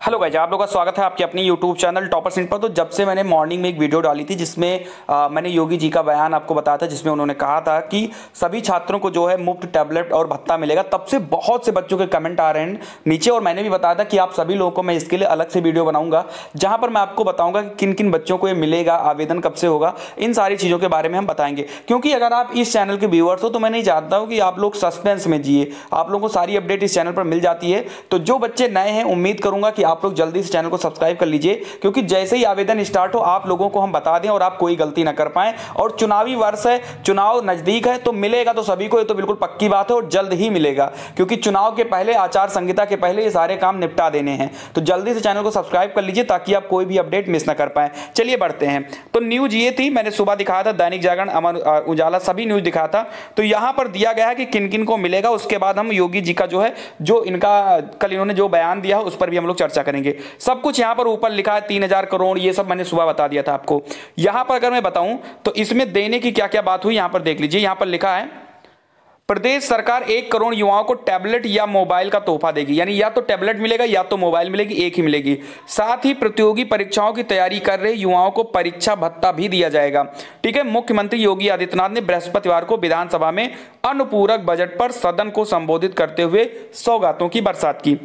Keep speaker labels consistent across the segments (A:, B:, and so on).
A: Hello guys आप लोगों का स्वागत है आपके अपनी यूट्यूब चैनल टॉपर सेंट पर। तो जब से मैंने मॉर्निंग में एक वीडियो डाली थी जिसमें आ, मैंने योगी जी का बयान आपको बताया था जिसमें उन्होंने कहा था कि सभी छात्रों को जो है मुफ़्त टैबलेट और भत्ता मिलेगा। तब से बहुत से बच्चों के कमेंट आ रहे हैं नीचे और मैंने भी बताया था कि आप सभी लोगों को मैं इसके लिए अलग से वीडियो बनाऊँगा जहाँ पर मैं आपको बताऊँगा कि किन किन बच्चों को ये मिलेगा आवेदन कब से होगा इन सारी चीज़ों के बारे में हम बताएँगे। क्योंकि अगर आप इस चैनल के व्यूअर्स हो तो मैं नहीं चाहता हूँ कि आप लोग सस्पेंस में जिए आप लोगों को सारी अपडेट इस चैनल पर मिल जाती है। तो जो बच्चे नए हैं उम्मीद करूँगा कि आप लोग जल्दी से चैनल को सब्सक्राइब कर लीजिए, क्योंकि जैसे ही आवेदन स्टार्ट हो, आप लोगों को हम बता दें और आप कोई गलती ना कर पाए। और चुनावी वर्ष है, चुनाव नज़दीक है तो मिलेगा तो सभी को, ये तो बिल्कुल पक्की बात है और जल्द ही मिलेगा, क्योंकि चुनाव के पहले, आचार संहिता के पहले ये सारे काम निपटा देने हैं। तो जल्दी से चैनल को सब्सक्राइब कर लीजिए, ताकि आप कोई भी अपडेट मिस ना कर पाए। चलिए बढ़ते हैं। तो न्यूज़ ये थी, मैंने सुबह दिखाया था, दैनिक जागरण, अमर उजाला, सभी न्यूज़ दिखाया था। तो यहाँ पर दिया गया कि किन किन को मिलेगा, उसके बाद हम योगी जी का जो है, जो इनका, कल इन्होंने जो बयान दिया, उस पर भी हम लोग चर्चा करेंगे। सब कुछ यहाँ पर ऊपर लिखा है, तीन हज़ार करोड़, ये सब मैंने सुबह बता दिया था आपको। यहाँ पर अगर मैं बताऊँ तो इसमें देने की क्या क्या बात हुई, यहाँ पर देख लीजिए। यहाँ पर लिखा है, प्रदेश सरकार एक करोड़ युवाओं को टैबलेट या मोबाइल का तोहफा देगी। यानी या तो टैबलेट मिलेगा या तो मोबाइल मिलेगी, एक ही मिलेगी। साथ ही प्रतियोगी परीक्षाओं की तैयारी कर रहे युवाओं को परीक्षा भत्ता भी दिया जाएगा। ठीक है, मुख्यमंत्री योगी आदित्यनाथ ने बृहस्पतिवार को विधानसभा में अनुपूरक बजट पर सदन को संबोधित करते हुए सौगातों की बरसात की।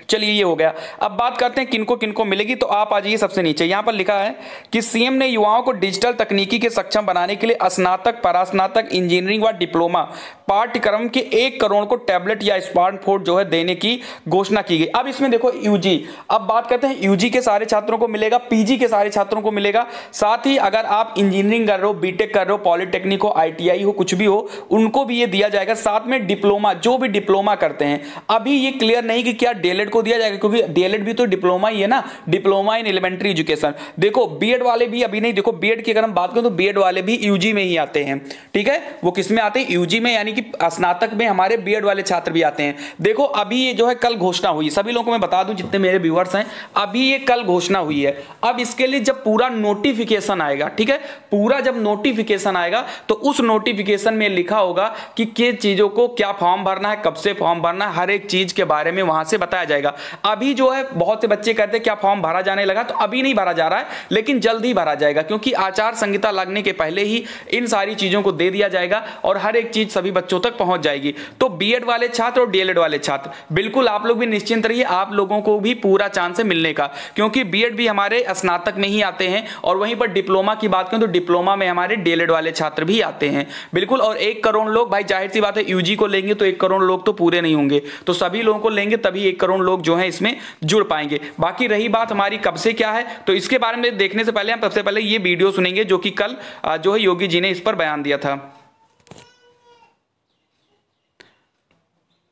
A: चलिए, ये हो गया। अब बात करते हैं किनको किनको मिलेगी तो आप आ जाइए सबसे नीचे। यहाँ पर लिखा है कि सीएम ने युवाओं को डिजिटल तकनीकी के सक्षम बनाने के लिए स्नातक, परास्नातक, इंजीनियरिंग व डिप्लोमा पाठ्यक्रम के एक करोड़ को टैबलेट या स्मार्टफ़ोन जो है देने की घोषणा की गई। अब इसमें देखो यूजी अब बात करते हैं यूजी के सारे छात्रों को मिलेगा पीजी के सारे छात्रों को मिलेगा। साथ ही अगर आप इंजीनियरिंग कर रहे हो बीटेक कर रहे हो पॉलिटेक्निक हो आईटीआई हो, कुछ भी हो, उनको भी ये दिया जाएगा। साथ में डिप्लोमा, जो भी डिप्लोमा करते हैं, अभी ये क्लियर नहीं कि क्या डीएलएड को दिया जाएगा, क्योंकि डीएलएड भी तो डिप्लोमा ही है ना डिप्लोमा इन एलिमेंट्री एजुकेशन देखो बीएड वाले भी अभी नहीं, देखो बीएड की अगर हम बात करें तो बीएड वाले भी यूजी में ही आते हैं, ठीक है? वो किसमें आते हैं? यूजी में, यानी कि स्नातक में हमारे बीएड वाले छात्र भी आते हैं। देखो, अभी ये जो है कल घोषणा हुई, सभी लोगों को मैं बता दूँ, जितने मेरे व्यूअर्स हैं, अभी ये कल घोषणा हुई है। अब इसके लिए जब पूरा नोटिफिकेशन आएगा, ठीक है? पूरा जब नोटिफिकेशन आएगा तो उस नोटिफिकेशन में लिखा होगा कि किस चीज़ों को क्या फॉर्म भरना है, कब से फॉर्म भरना है, हर एक चीज़ के बारे में वहाँ से बताया जाएगा। अभी जो है, बहुत से बच्चे कहते हैं क्या फॉर्म भरा जाने लगा तो अभी नहीं भरा जा रहा है, लेकिन जल्द ही भरा जाएगा, क्योंकि आचार संहिता लगने के पहले ही इन सारी चीज़ों को दे दिया जाएगा और हर एक चीज़ सभी बच्चों तक पहुँच जाएगी। तो बीएड वाले छात्र और डीएलएड वाले छात्र, बिल्कुल आप लोग भी निश्चिंत रहिए, आप लोगों को भी पूरा चांस है मिलने का, क्योंकि बीएड भी हमारे स्नातक में ही आते हैं, और वहीं पर डिप्लोमा की बात करें तो डिप्लोमा में हमारे डीएलएड वाले छात्र भी आते हैं, बिल्कुल, और एक करोड़ लोग, भाई ज़ाहिर सी बात है यूजी को लेंगे तो एक करोड़ लोग तो पूरे नहीं होंगे तो सभी लोगों को लेंगे तभी एक करोड़ लोग जो है इसमें जुड़ पाएँगे। बाकी रही बात हमारी कब से क्या है तो इसके बारे में देखने से पहले हम सबसे पहले ये वीडियो सुनेंगे जो कि कल जो है योगी जी ने इस पर बयान दिया था।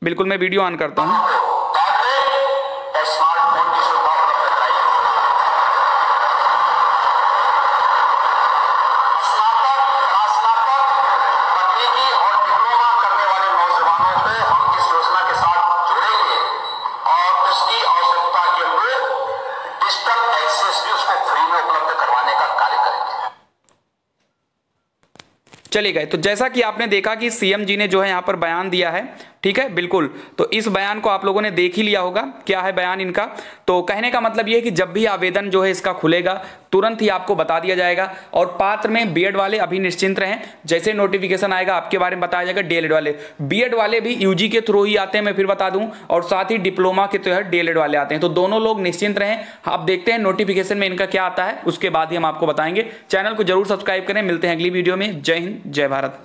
A: बिल्कुल मैं वीडियो ऑन करता हूँ। चले गए तो जैसा कि आपने देखा कि सीएम जी ने जो है यहाँ पर बयान दिया है ठीक है? बिल्कुल। तो इस बयान को आप लोगों ने देख ही लिया होगा। क्या है बयान इनका? तो कहने का मतलब यह कि जब भी आवेदन जो है इसका खुलेगा, तुरंत ही आपको बता दिया जाएगा और पात्र में बीएड वाले अभी निश्चिंत रहें। जैसे नोटिफिकेशन आएगा, आपके बारे में बताया जाएगा डीएलएड वाले। बीएड वाले भी यूजी के थ्रू ही आते हैं, मैं फिर बता दूँ, और साथ ही डिप्लोमा के तहत डीएलएड वाले आते हैं। तो दोनों लोग निश्चिंत रहें। आप देखते हैं नोटिफिकेशन में इनका क्या आता है, उसके बाद ही हम आपको बताएँगे। चैनल को ज़रूर सब्सक्राइब करें। मिलते हैं अगली वीडियो में। जय हिंद, जय भारत।